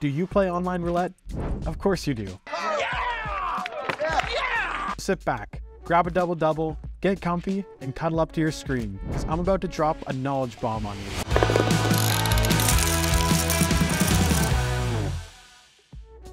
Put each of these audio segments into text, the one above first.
Do you play online roulette? Of course you do. Sit back, grab a double double, get comfy, and cuddle up to your screen, because I'm about to drop a knowledge bomb on you.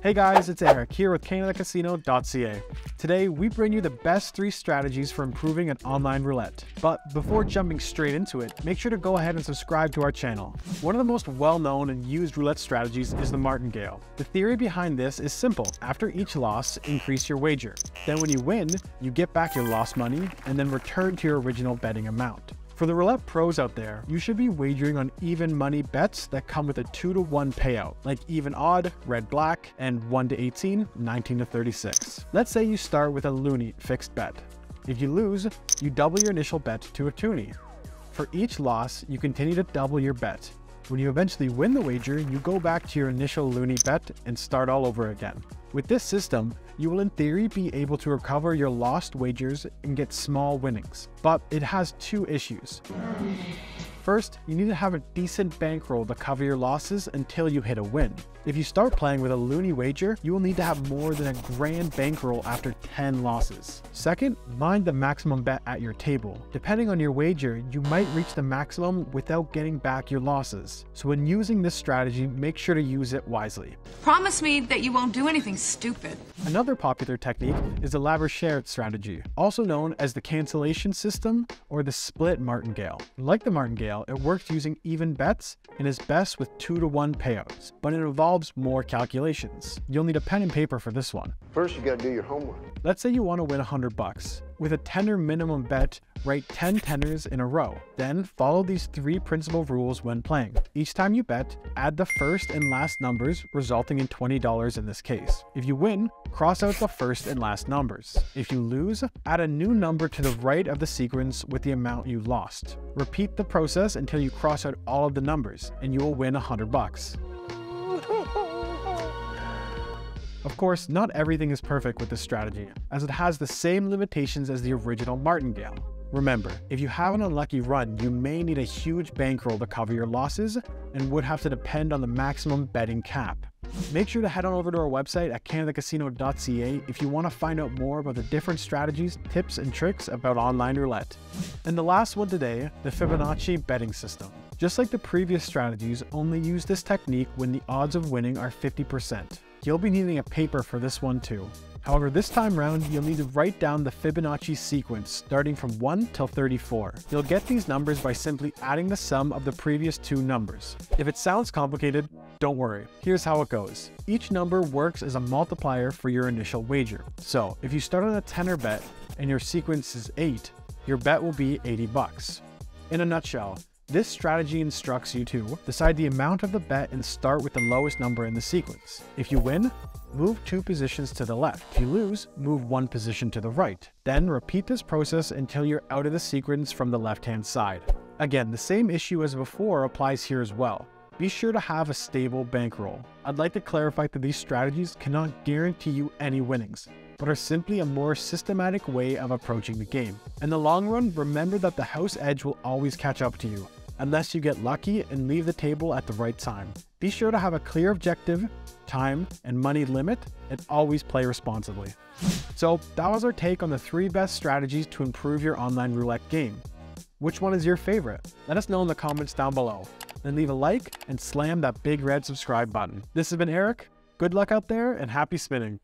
Hey guys, it's Erik here with CanadaCasino.ca. Today, we bring you the best three strategies for improving an online roulette. But before jumping straight into it, make sure to go ahead and subscribe to our channel. One of the most well-known and used roulette strategies is the martingale. The theory behind this is simple. After each loss, increase your wager. Then when you win, you get back your lost money and then return to your original betting amount. For the roulette pros out there, you should be wagering on even money bets that come with a 2 to 1 payout, like even odd, red black, and 1 to 18, 19 to 36. Let's say you start with a loonie fixed bet. If you lose, you double your initial bet to a toonie. For each loss, you continue to double your bet. When you eventually win the wager, you go back to your initial loonie bet and start all over again. With this system, you will in theory be able to recover your lost wagers and get small winnings. But it has two issues. First, you need to have a decent bankroll to cover your losses until you hit a win. If you start playing with a loonie wager, you will need to have more than a grand bankroll after 10 losses. Second, mind the maximum bet at your table. Depending on your wager, you might reach the maximum without getting back your losses. So when using this strategy, make sure to use it wisely. Promise me that you won't do anything stupid. Another popular technique is the Labouchère strategy, also known as the cancellation system or the split martingale. Like the martingale, it works using even bets and is best with 2 to 1 payouts, but it involves more calculations. You'll need a pen and paper for this one. First, you gotta do your homework. Let's say you want to win 100 bucks. With a tenner minimum bet, write 10 tenners in a row. Then follow these three principal rules when playing. Each time you bet, add the first and last numbers, resulting in $20 in this case. If you win, cross out the first and last numbers. If you lose, add a new number to the right of the sequence with the amount you lost. Repeat the process until you cross out all of the numbers, and you will win 100 bucks. Of course, not everything is perfect with this strategy, as it has the same limitations as the original martingale. Remember, if you have an unlucky run, you may need a huge bankroll to cover your losses and would have to depend on the maximum betting cap. Make sure to head on over to our website at CanadaCasino.ca if you want to find out more about the different strategies, tips, and tricks about online roulette. And the last one today, the Fibonacci betting system. Just like the previous strategies, only use this technique when the odds of winning are 50%. You'll be needing a paper for this one too. However, this time round, you'll need to write down the Fibonacci sequence starting from 1 till 34. You'll get these numbers by simply adding the sum of the previous two numbers. If it sounds complicated, don't worry. Here's how it goes. Each number works as a multiplier for your initial wager. So, if you start on a tenner bet and your sequence is 8, your bet will be 80 bucks. In a nutshell, this strategy instructs you to decide the amount of the bet and start with the lowest number in the sequence. If you win, move two positions to the left. If you lose, move one position to the right. Then repeat this process until you're out of the sequence from the left-hand side. Again, the same issue as before applies here as well. Be sure to have a stable bankroll. I'd like to clarify that these strategies cannot guarantee you any winnings, but are simply a more systematic way of approaching the game. In the long run, remember that the house edge will always catch up to you, unless you get lucky and leave the table at the right time. Be sure to have a clear objective, time, and money limit, and always play responsibly. So that was our take on the three best strategies to improve your online roulette game. Which one is your favorite? Let us know in the comments down below. Then leave a like and slam that big red subscribe button. This has been Erik. Good luck out there and happy spinning.